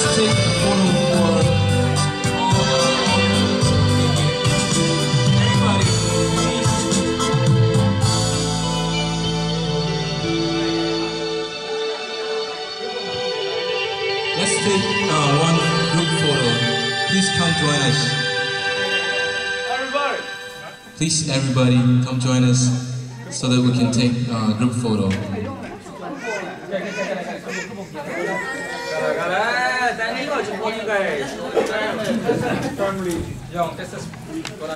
Let's take the one on one. Let's take uh, one group photo. Please come join us. Everybody. Please, everybody, come join us so that we can take a group photo. Cara, thank you, guys. This is